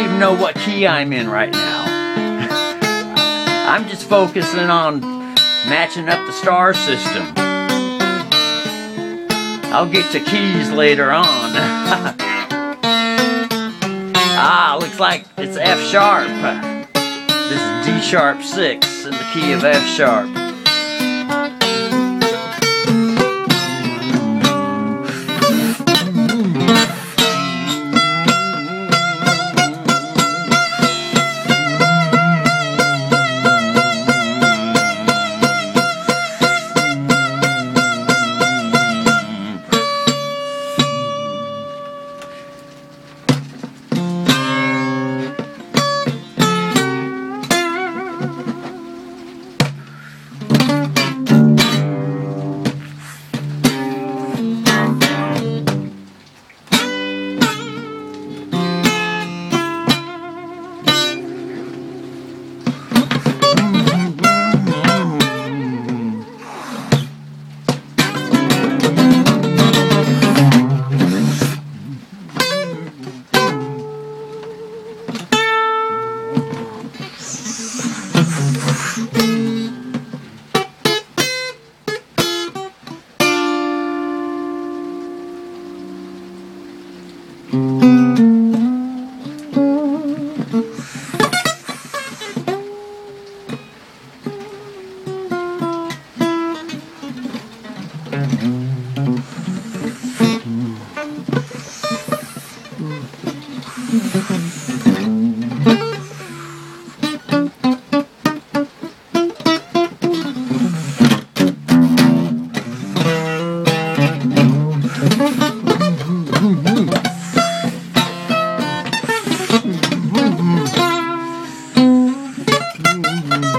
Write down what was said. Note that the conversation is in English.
even know what key I'm in right now. I'm just focusing on matching up the star system. I'll get to keys later on. ah, looks like it's F sharp. This is D sharp 6 in the key of F sharp. Mm-hmm. Mm-hmm.